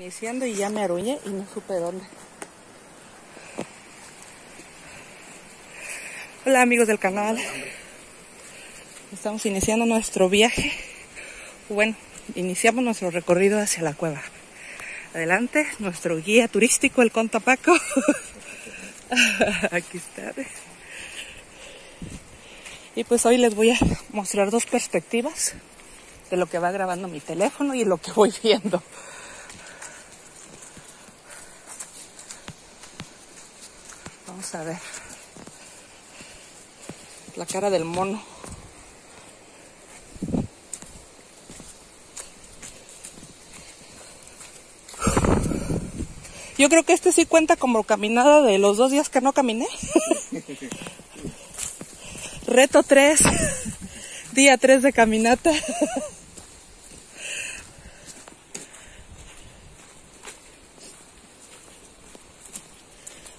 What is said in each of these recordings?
Iniciando y ya me aruñé y no supe dónde. Hola amigos del canal. Estamos iniciando nuestro viaje. Bueno, iniciamos nuestro recorrido hacia la cueva. Adelante, nuestro guía turístico, el Conta Paco. Aquí está. Y pues hoy les voy a mostrar dos perspectivas de lo que va grabando mi teléfono y lo que voy viendo. Vamos a ver. La cara del mono. Yo creo que este sí cuenta como caminada de los dos días que no caminé. Reto 3. Día 3 de caminata.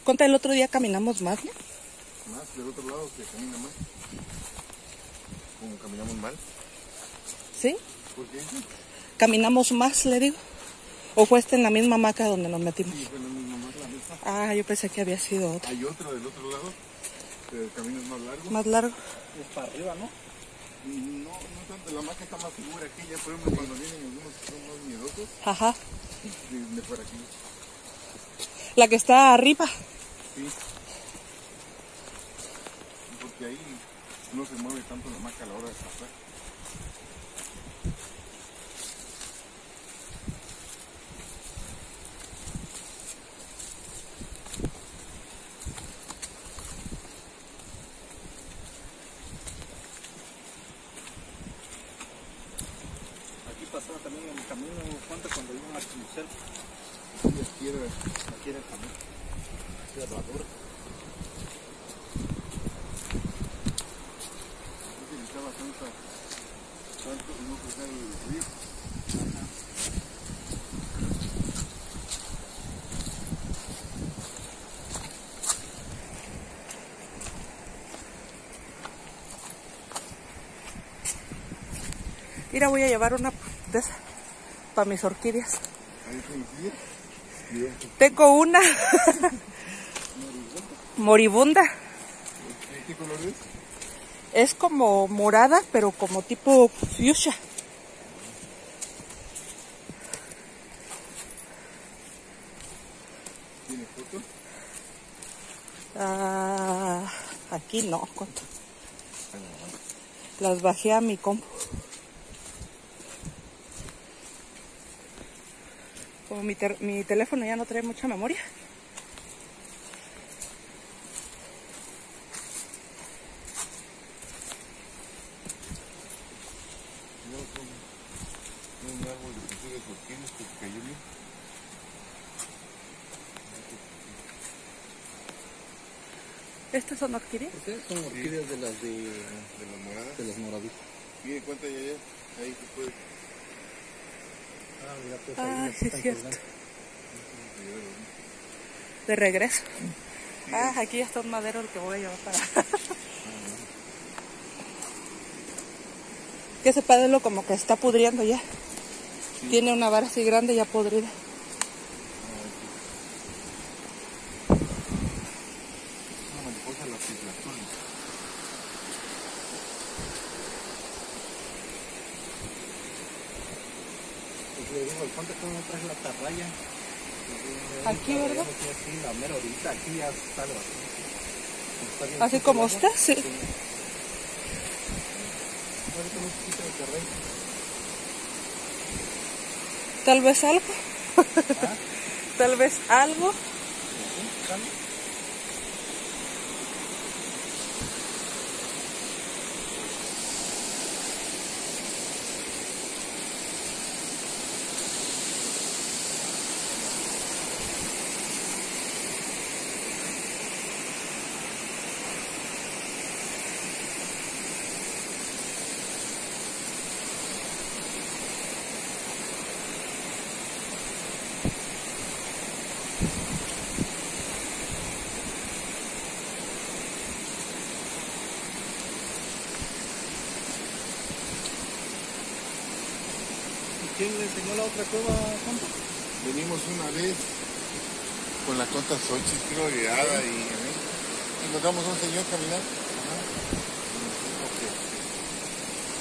Conta, el otro día caminamos más, ¿no? Más del otro lado que camina más. Como caminamos mal. ¿Sí? ¿Por qué? Caminamos más, le digo. ¿O fue este en la misma hamaca donde nos metimos? Sí, fue la misma más la misma. Ah, yo pensé que había sido otro. Hay otro del otro lado, pero el camino es más largo. Más largo. Es para arriba, ¿no? No, no tanto, la maca está más segura aquí. Ya por ejemplo cuando vienen algunos que son más miedosos, Ajá. de, de por aquí. La que está arriba. Sí. Porque ahí no se mueve tanto la maca a la hora de pasar. Aquí pasaba también el camino, ¿cuánto cuando iban a Crucel? Sí, aquí era Aquí era el camino. Aquí era la dura. no utilizaba tanta, tanto no cruzar el río. Mira, voy a llevar una de esas para mis orquídeas. Tengo una moribunda. ¿de ¿Qué color es? Es como morada, pero como tipo fuchsia. ¿Tiene foto? Ah, aquí no, ¿cuánto? Las bajé a mi compu. Como mi, ter- mi teléfono ya no trae mucha memoria. No, son orquídeas. ¿Estas son orquídeas? Son orquídeas de las de, De las moradas. de las moraditas. Mire cuánta ya ya. Ahí se puede. Ah, pues Ah, sí, es cierto. De regreso. Ah, aquí ya está un madero el que voy a llevar para. que ese padelo como que está pudriendo ya. Tiene una vara así grande ya podrida. Una mariposa la ciclatón. Pues le digo, ¿cuánto cómo Aquí, ¿verdad? Aquí, la mera ahorita, aquí ya está Así como está, sí. Tal vez algo. ¿Ah? Tal vez algo. Enseñó la otra cueva, compa? venimos una vez con la cota Xochitl, creo, guiada y ¿eh? encontramos a un señor caminando. Ajá. Y nos dijo que,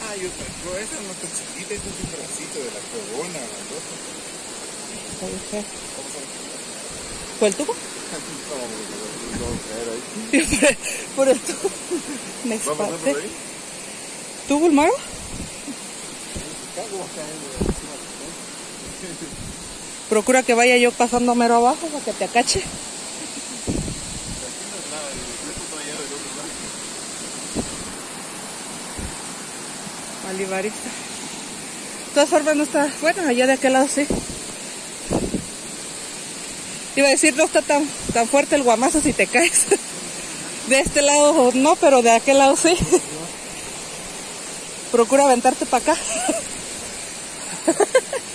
Ah, y otra cosa, esa no está chiquita, esa es un bracito de la corona. Ahí está. ¿Fue el tubo? Por el tubo. Me ¿Va a pasar por espanté. ahí? ¿Tuvo el mago? Procura que vaya yo pasando mero abajo para que te acache. De todas formas no está, bueno, allá de aquel lado sí. Iba a decir, no está tan, tan fuerte el guamazo si te caes. De este lado no, pero de aquel lado sí. Procura aventarte para acá.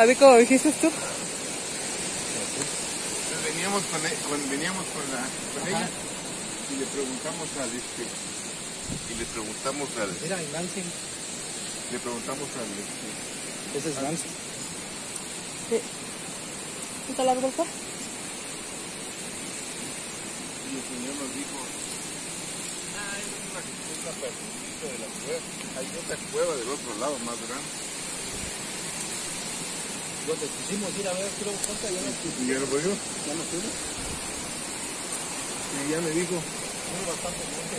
A ver cómo dijiste tú. Entonces, veníamos con, e- con- veníamos con, la, con ella y le preguntamos al este y le preguntamos al Mira, y Nancy. le preguntamos al este Ese es Nancy. ¿Está la bolsa? y el señor nos dijo ah es una, una de la cueva hay otra cueva del otro lado más grande Donde quisimos ir a ver, creo, cuánta ya no y ya no pudimos ya no fuimos. y ya me dijo Muy bastante gente.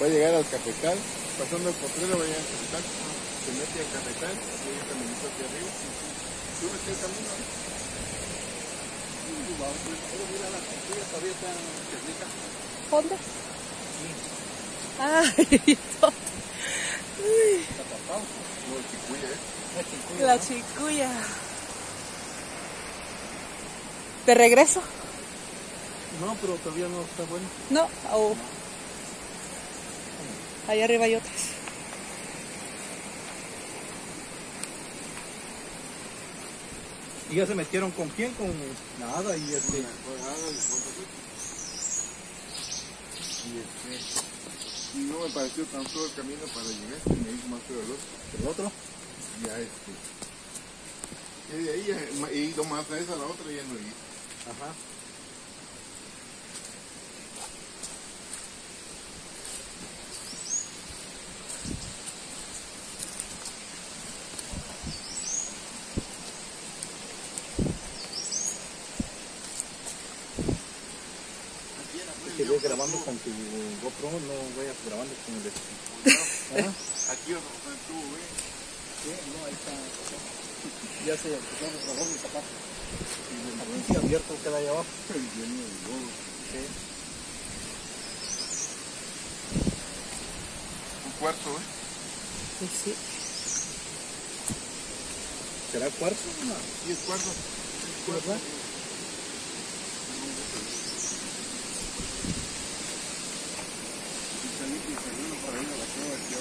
va a llegar al cafetal pasando el potrero va a llegar al cafetal se mete al cafetal y hay un caminito aquí arriba súbete el camino ¿eh? Pero mira, la costilla todavía está rica. ¿Dónde? Ay, Está tapado. No el chicuya ¿eh? Es chicuya, la ¿no? chicuya. ¿De regreso? No, pero todavía no está bueno. No. Oh. Allá arriba hay otras. ¿Y ya se metieron con quién? Con nada y este. Y, este, y no me pareció tan todo el camino para llegar, me hizo más feo el otro. ¿El otro? Ya este. Y de ahí he ido más a esa, a la otra ya no he ido. Ajá. Con tu GoPro, no vayas grabando con el... ¿Ah? Aquí otro estuvo, güey. Sí, no, ahí está. Ya se empezaron a mis zapatos. Y el abierto queda ahí abajo. Lleno de lodo. Sí. Un cuarto, ¿eh? Sí, sí. ¿Será cuarzo? No. Sí, es cuarto. ¿Sí, verdad? Y salí y salí uno por ahí de la cueva aquí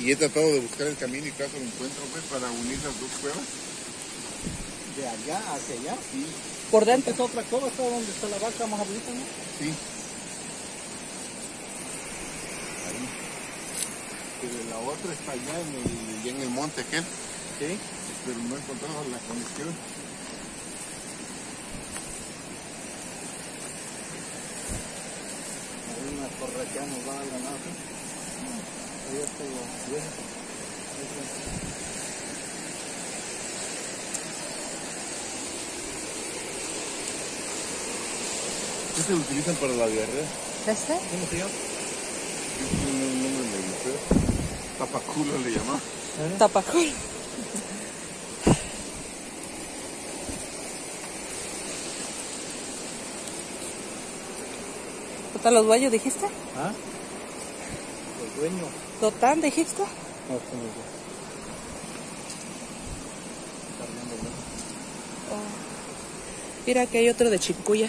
Y he tratado de buscar el camino y caso lo encuentro, pues, para unir las dos cuevas. De allá hacia allá. Sí, Por dentro. Es otra cosa, está donde está la vaca más abuelita, ¿no? sí. La otra está allá en el, ya en el monte aquel, Sí. pero no he encontrado la conexión. Hay una corretea nos va a ganar. Ahí está lo viejo. Ahí está. Este lo utilizan para la diarrea. ¿Este? ¿Cómo se llama? Tiene un nombre medio feo. Tapaculo le llamaba. Tapacol. ¿Total los dueños dijiste? ¿Ah? El dueño. ¿Total dijiste? No. Oh. Mira que hay otro de chicuya.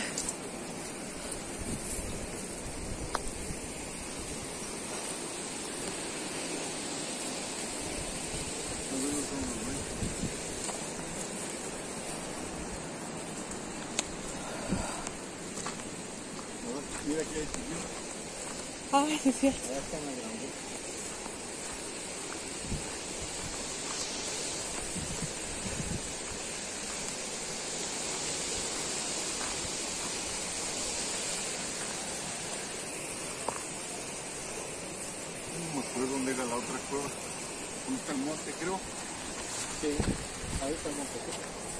Sí, sí. La grande. No me acuerdo dónde era la otra cueva. ¿Dónde está el monte, creo? Sí, ahí está el monte.